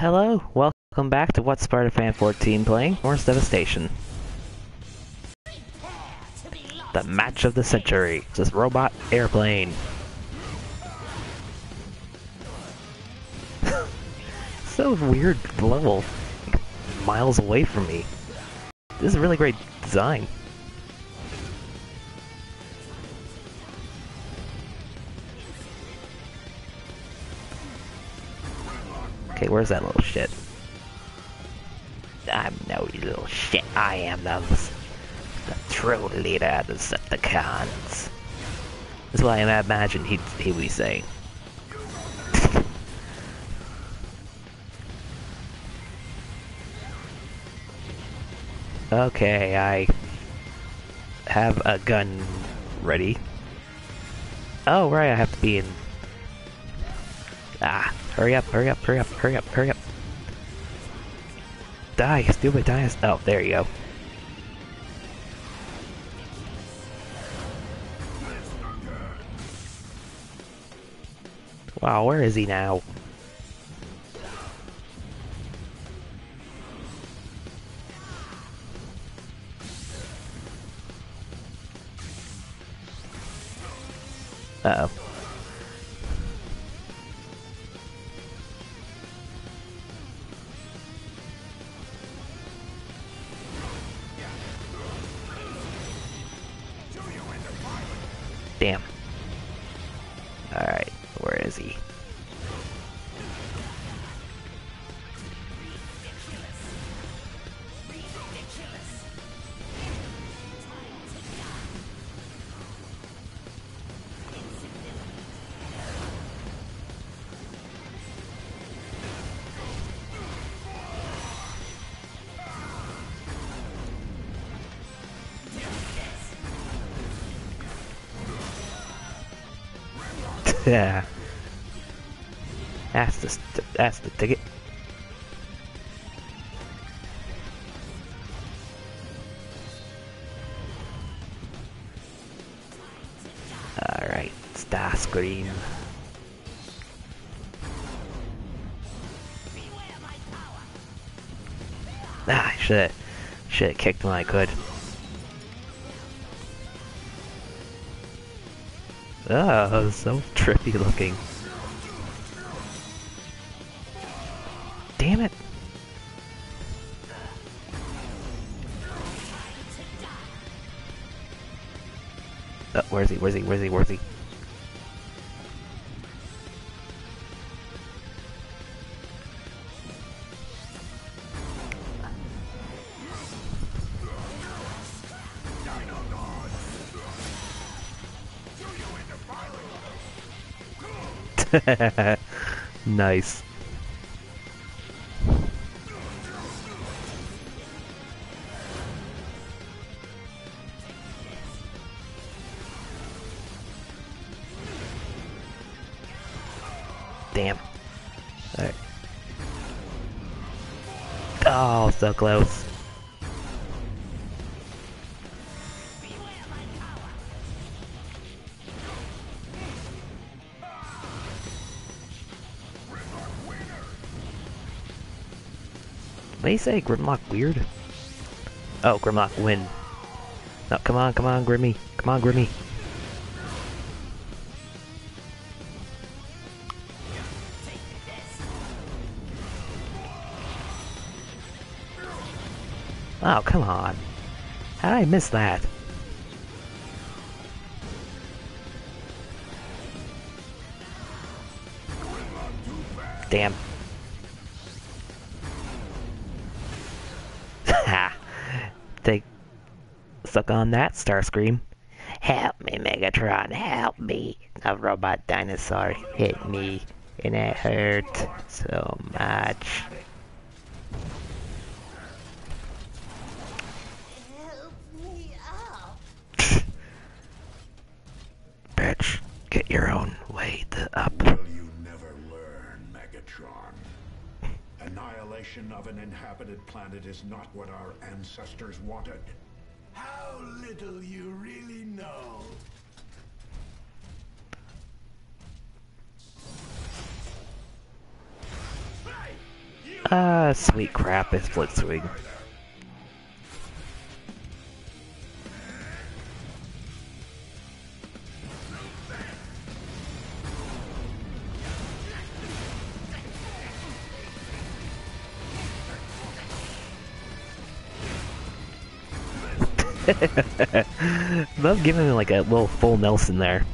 Hello, welcome back to What's Spider-Fan 14 playing Morse Devastation. The match of the century. This robot airplane. so weird level. Miles away from me. This is a really great design. Where's that little shit? I'm no little shit. I am the, the true leader of the Decepticons. That's what I imagine he'd, he'd be saying. okay, I have a gun ready. Oh, right, I have to be in... Ah, hurry up, hurry up, hurry up, hurry up, hurry up. Die, stupid, die. Oh, there you go. Wow, where is he now? Yeah. That's the that's the ticket. All right, Starscream. Ah, I should should have kicked when I could. Oh, so trippy looking. Damn it. Uh, where's he? Where's he? Where's he? Where's he? nice. Damn. Alright. Oh, so close. What say, Grimlock weird? Oh, Grimlock win. No, come on, come on, Grimmy. Come on, Grimmy. Oh, come on. How did I miss that? Damn. On that, Starscream. Help me, Megatron, help me. A robot dinosaur hit me and it hurt so much. Bitch, get your own way the up. Will you never learn, Megatron? Annihilation of an inhabited planet is not what our ancestors wanted. Little you really know. Ah, sweet crap, it's Blitzwing. Love giving him like a little full Nelson there.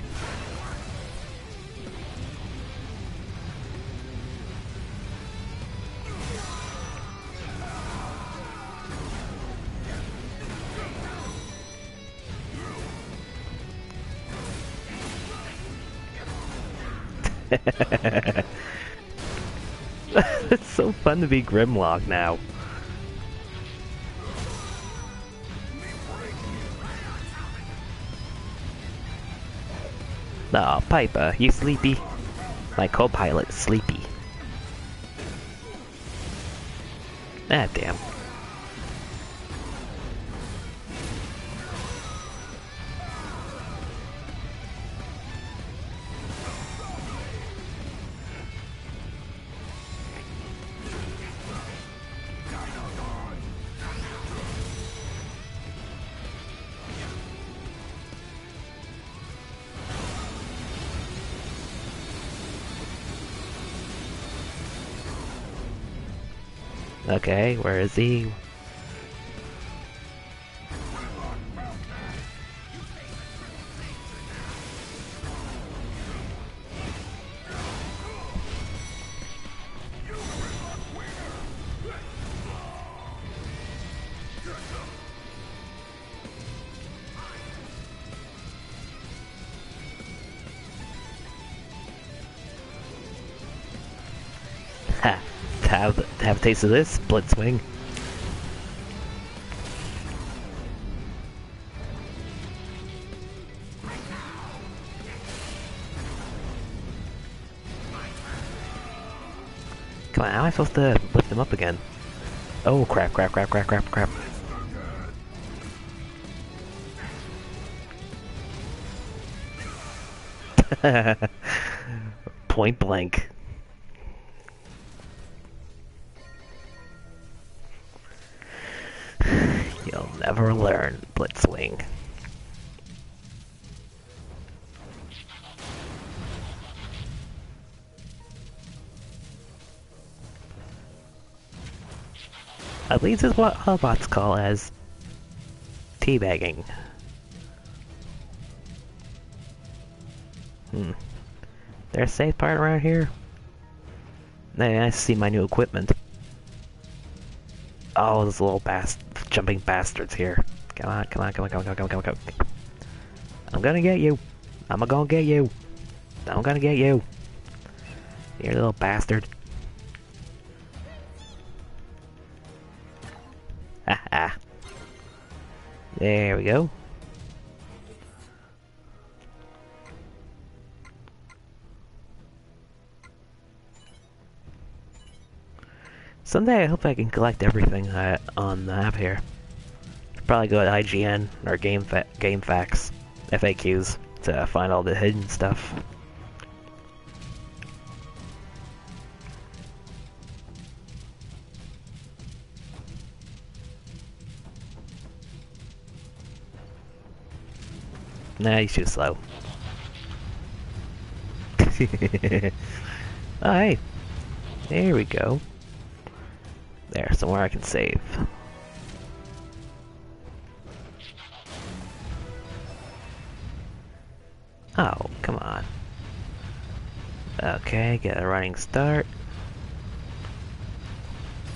it's so fun to be Grimlock now. Oh, Piper, you sleepy? My co-pilot sleepy. Ah, damn. Okay, where is he? A taste of this, Blitzwing. Come on, how am I supposed to lift him up again? Oh crap, crap, crap, crap, crap, crap. Point blank. Least is what Autobots call as teabagging. Hmm. There a safe part around here? Hey, I see my new equipment. Oh, those little bast jumping bastards here. Come on, come on, come on, come on, come on, come on, come on. I'm gonna get you. I'm gonna get you. I'm gonna get you. You little bastard. There we go. Someday I hope I can collect everything uh, on the app here. Probably go to IGN or Game Fa GameFAQs, FAQs to find all the hidden stuff. Nah, he's too slow. oh, hey. There we go. There, somewhere I can save. Oh, come on. Okay, get a running start.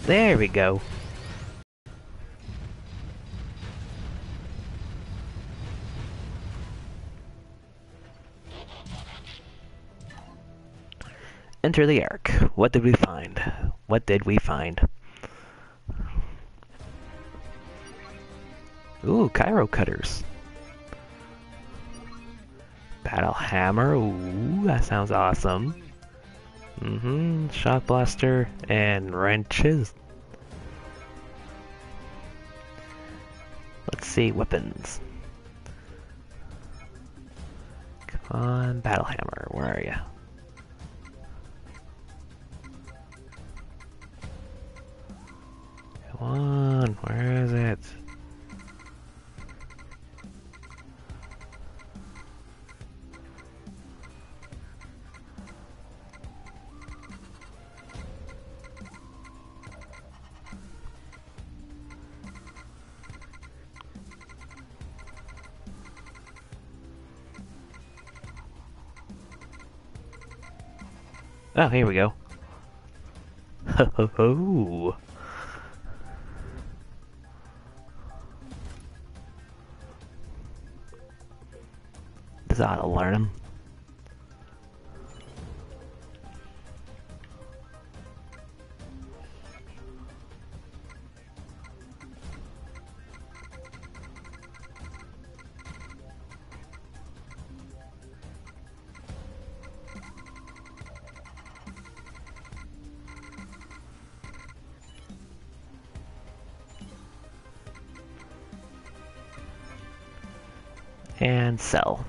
There we go. Enter the Ark. What did we find? What did we find? Ooh, cryo cutters. Battle hammer. Ooh, that sounds awesome. Mm-hmm. Shot blaster and wrenches. Let's see, weapons. Come on, battle hammer. Where are you? on, where is it? Oh, here we go. Ho ho ho. Ought to learn him. And sell.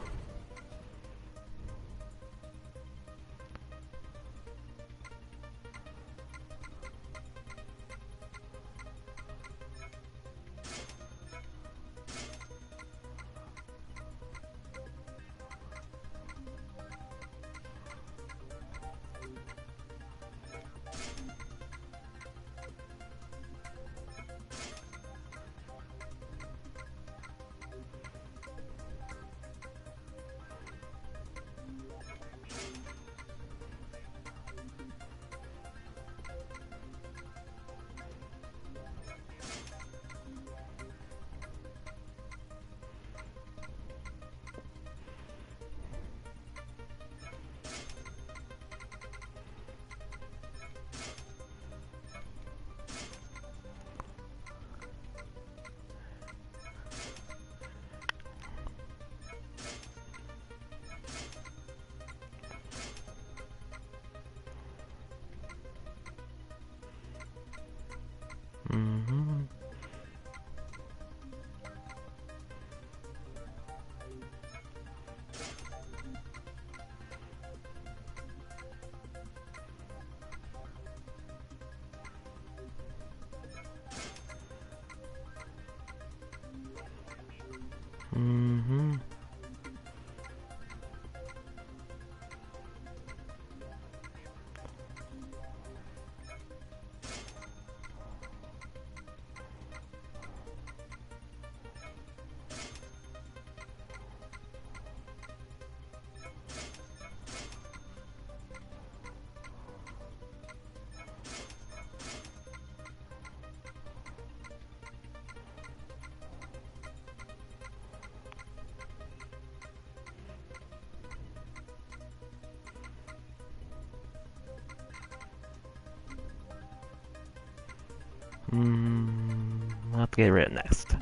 Mm, we'll have to get rid of next.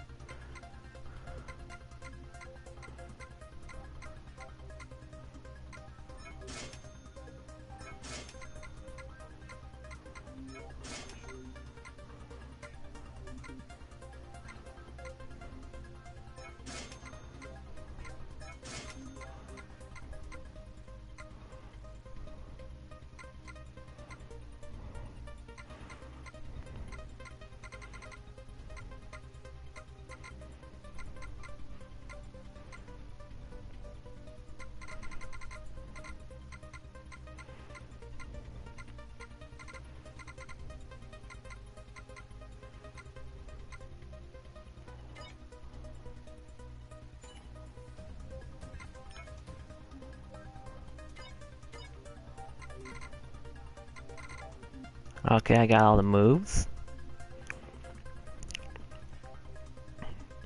Okay, I got all the moves.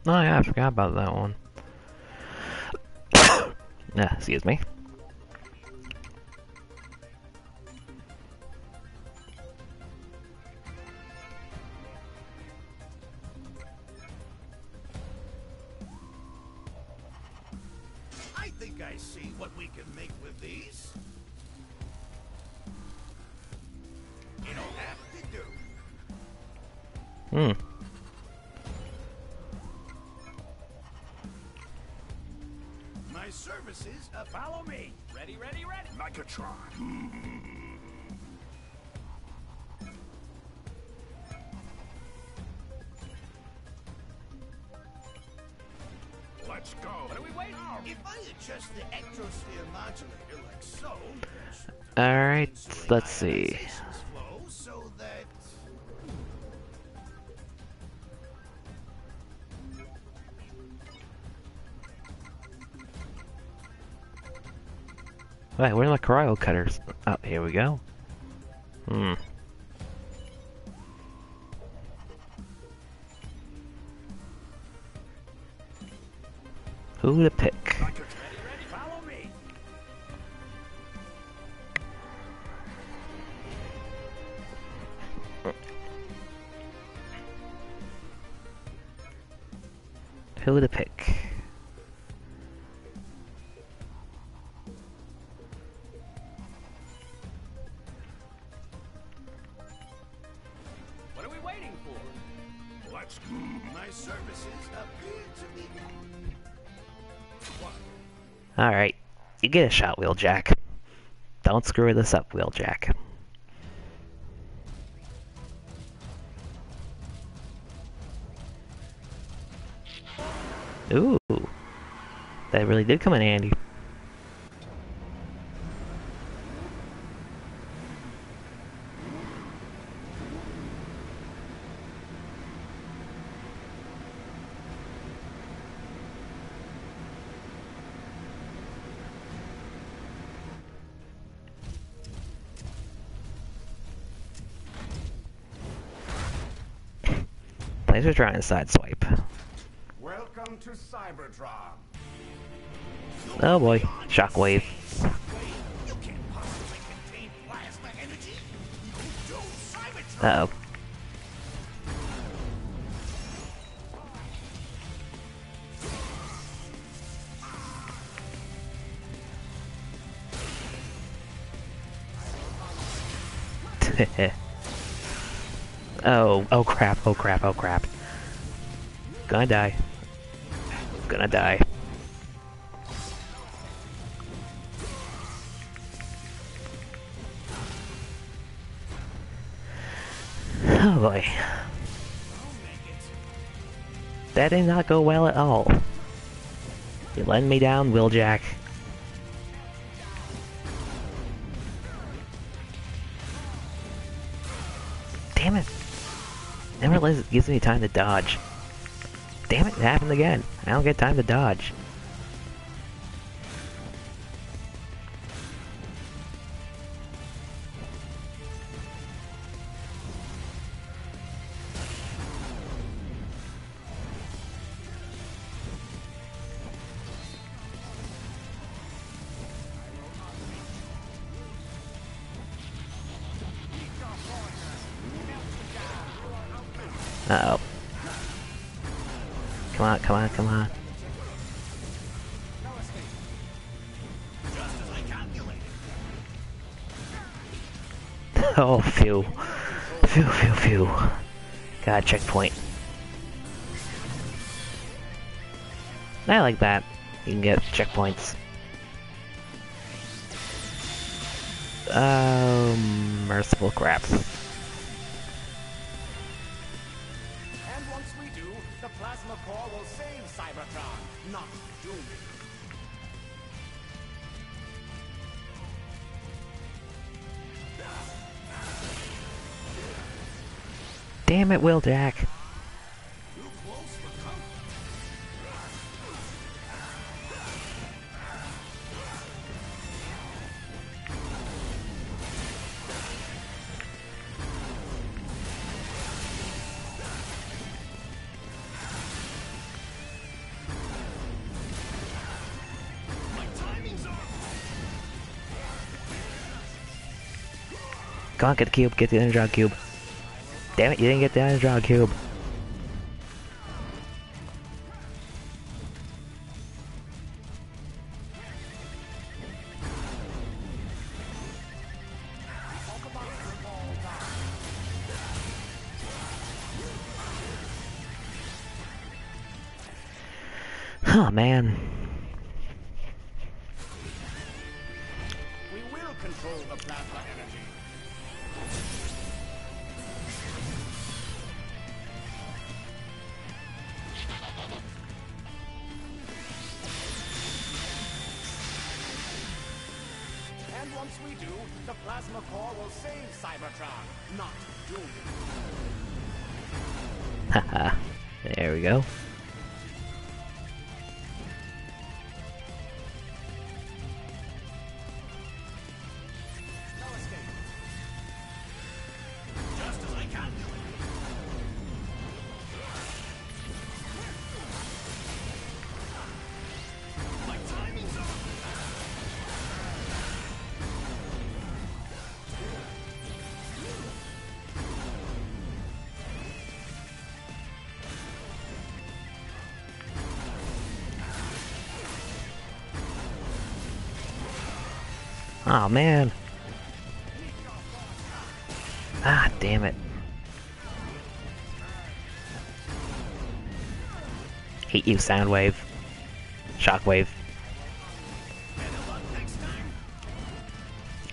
Oh yeah, I forgot about that one. yeah, excuse me. Wait, where are my cryo cutters? Oh, here we go. Hmm. Who to pick? Who to pick? You get a shot, Wheeljack. Don't screw this up, Wheeljack. Ooh, that really did come in handy. Thanks for trying to sideswipe. Welcome to Cybertron. Oh boy, shockwave. You can't oh, oh crap, oh crap, oh crap. Gonna die. Gonna die. Oh boy. That did not go well at all. You letting me down, Wheeljack. Damn it. Never realized it gives me time to dodge. Damn it, it happened again. I don't get time to dodge. Phew. Phew, phew, phew. Got a checkpoint. I like that. You can get checkpoints. Um, merciful crap. Timing's off. Come on, get the cube, get the Energon cube. Damn it, you didn't get the Energon cube. And once we do, the plasma core will save Cybertron, not doom. Haha. there we go. Oh man. Ah, damn it. Hate you, Soundwave. Shockwave.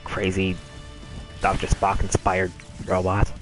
Crazy Dr. Spock inspired robot.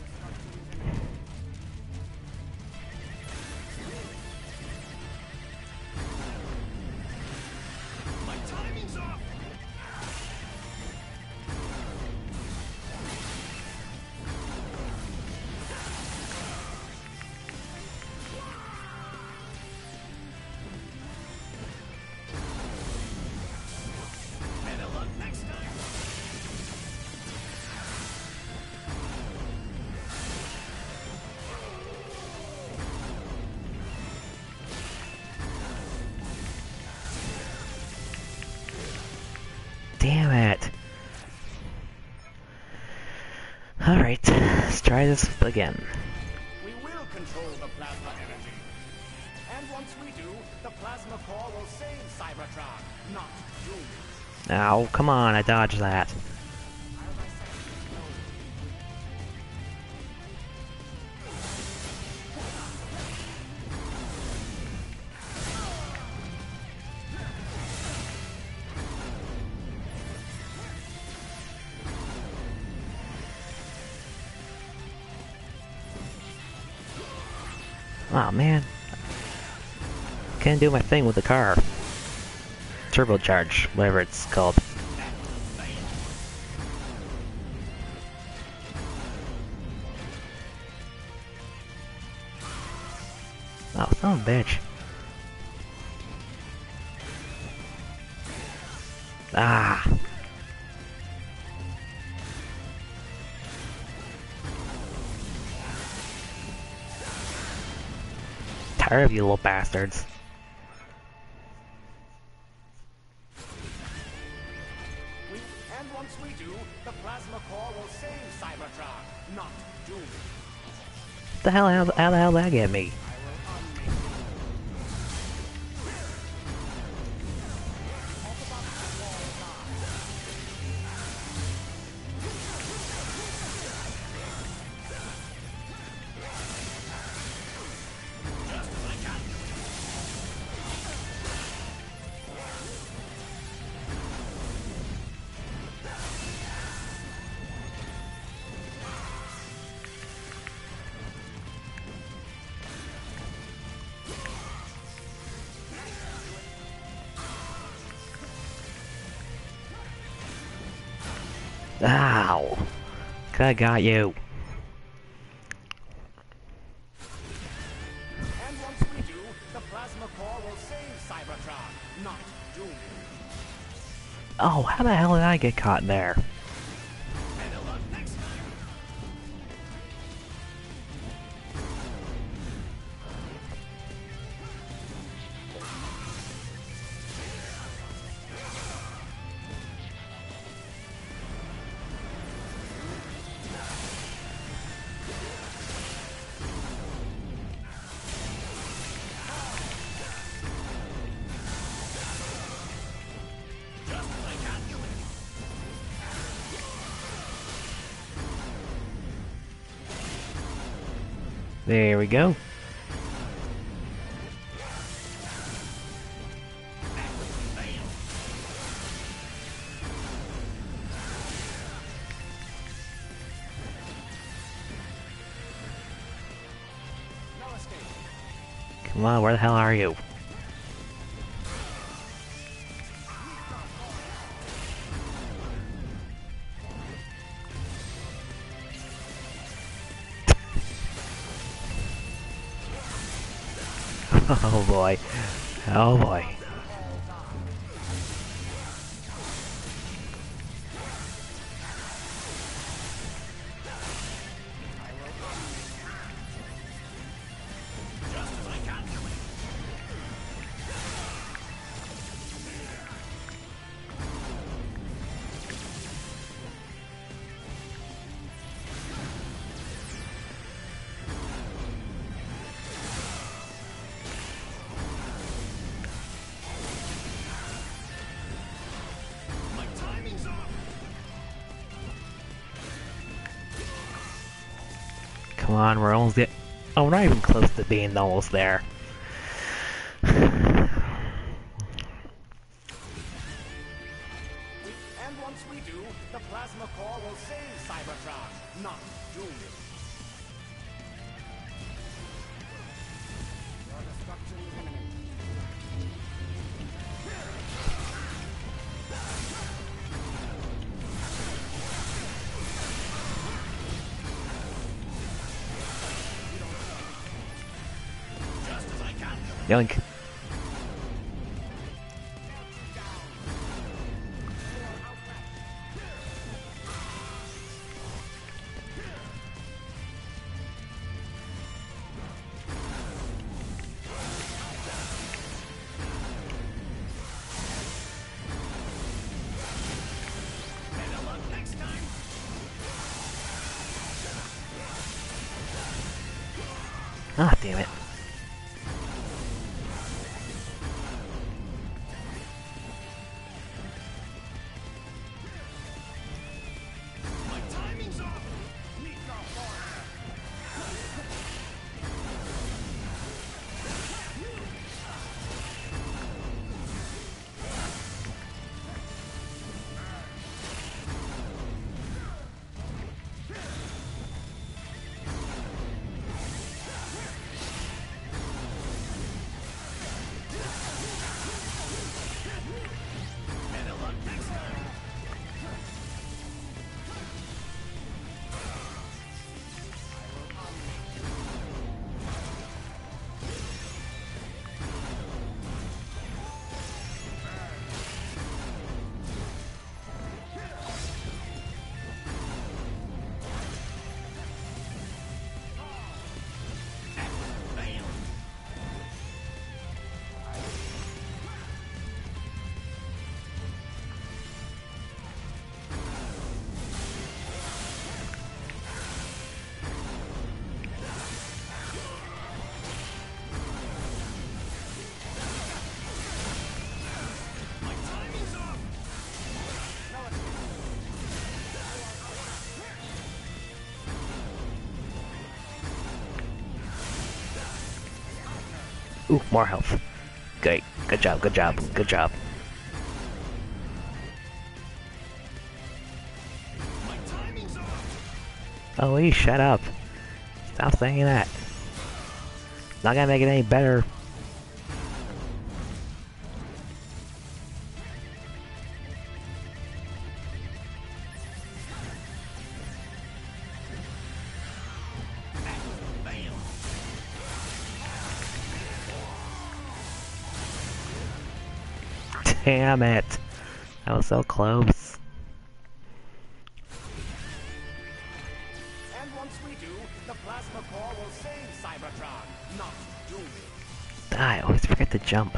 Alright, let's try this again. We will control the plasma energy. And once we do, the plasma core will save Cybertron, not doom it. Ow, come on, I dodged that. Oh man. Can't do my thing with the car. Turbocharge, whatever it's called. Oh, son of a bitch. Tired of you little bastards. We, and once we do, the plasma core will save Cybertron, not doom the hell, how, how the hell did that get me? Ow. I got you. And once we do, the plasma core will save Cybertron, not doom. Oh, how the hell did I get caught there? Go. Come on, where the hell are you? Oh boy. Oh boy. We're almost get. Oh, we're not even close to being almost there. And once we do, the plasma core will save Cybertron, not doom. Your destruction is imminent. Yoink. Ooh, more health. Great. Good job, good job, good job. Oh, you shut up. Stop saying that. Not gonna make it any better. Damn it. That was so close. And once we do, the plasma core will save Cybertron, not doom it. I always forget to jump.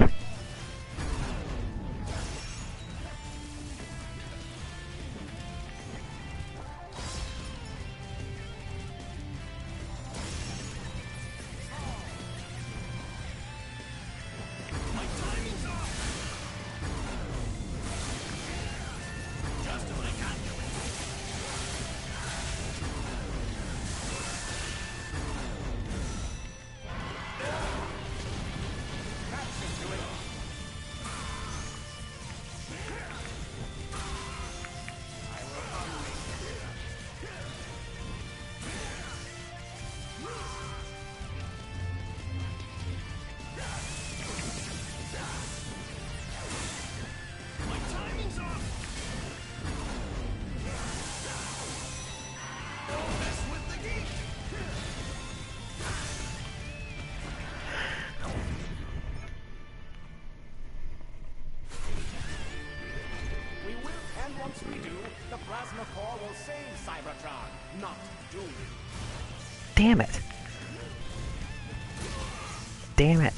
Damn it.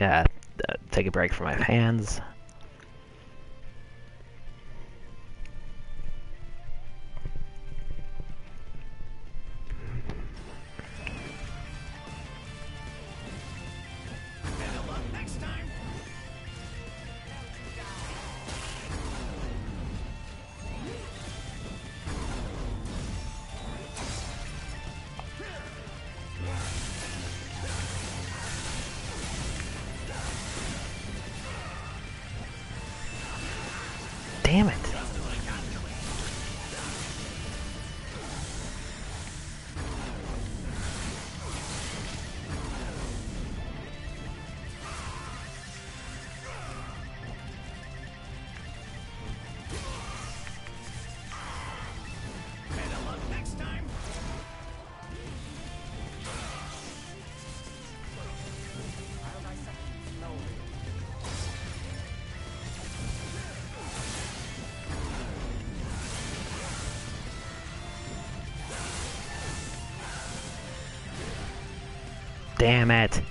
Gotta uh, take a break from my hands. Damn it.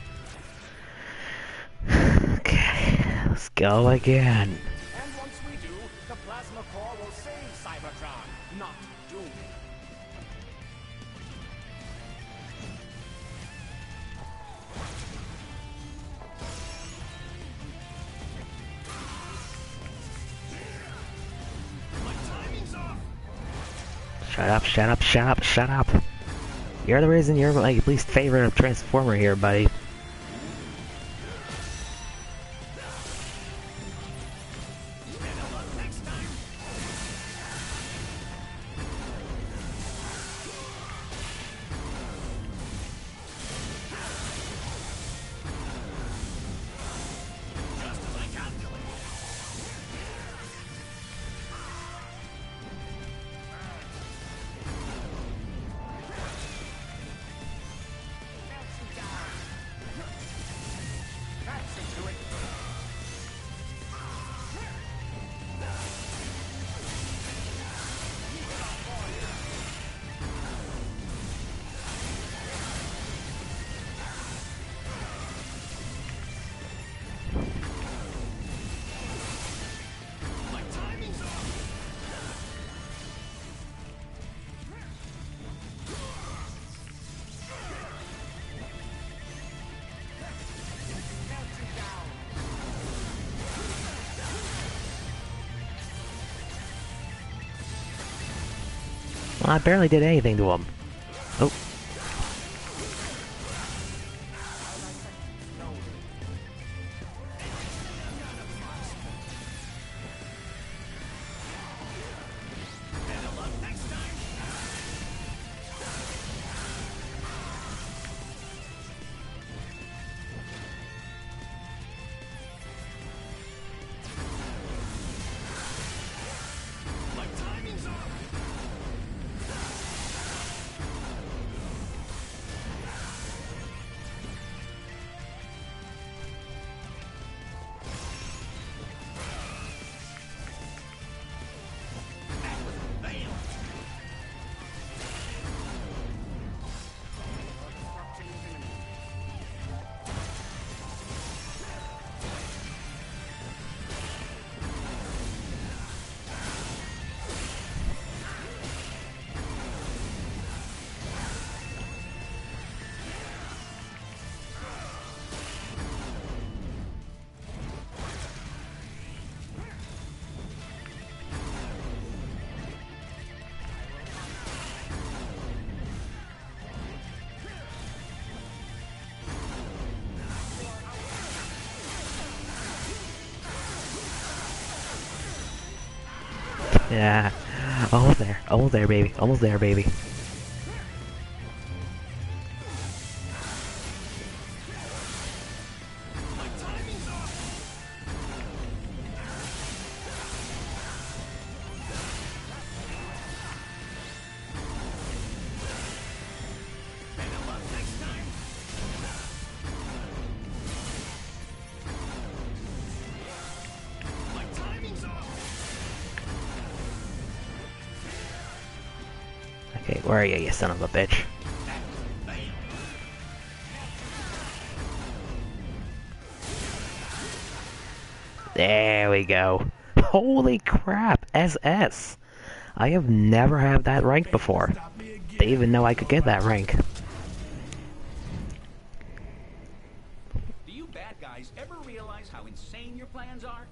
Okay, let's go again. And once we do, the plasma core will save Cybertron, not doom. My timing's off. Shut up, shut up, shut up, shut up. You're the reason you're my least favorite Transformer here, buddy. I barely did anything to him. Yeah. Almost there, almost there, baby. Almost there, baby. Where are you, you son of a bitch? That was a fail. There we go. Holy crap, SS. I have never had that rank before. They even know I could get that rank. Do you bad guys ever realize how insane your plans are?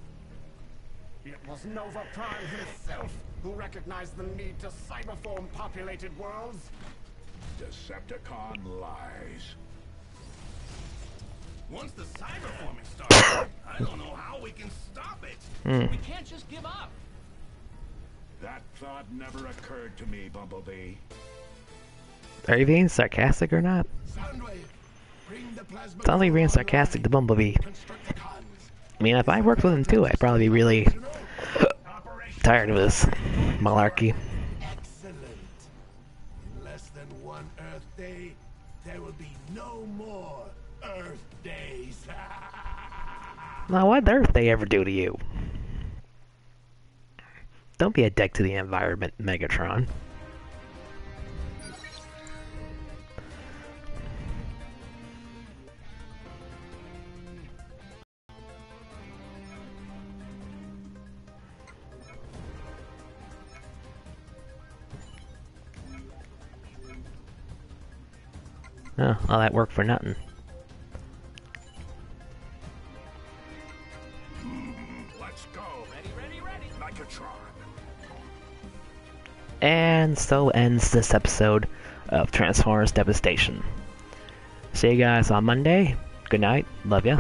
It was Nova Prime himself who recognized the need to cyberform populated worlds. Decepticon lies. Once the cyberforming starts, I don't know how we can stop it. Hmm. We can't just give up. That thought never occurred to me, Bumblebee. Are you being sarcastic or not? Soundwave, bring the plasma Sounds like you're being sarcastic to Bumblebee. I mean, if I worked with him too, I'd probably be really tired of this malarkey. Excellent. In less than one Earth day, there will be no more Earth days. Now, what Earth Day ever do to you? Don't be a dick to the environment, Megatron. Oh, all that work for nothing. Let's go. Ready, ready, ready. Megatron. And so ends this episode of Transformers Devastation. See you guys on Monday. Good night. Love ya.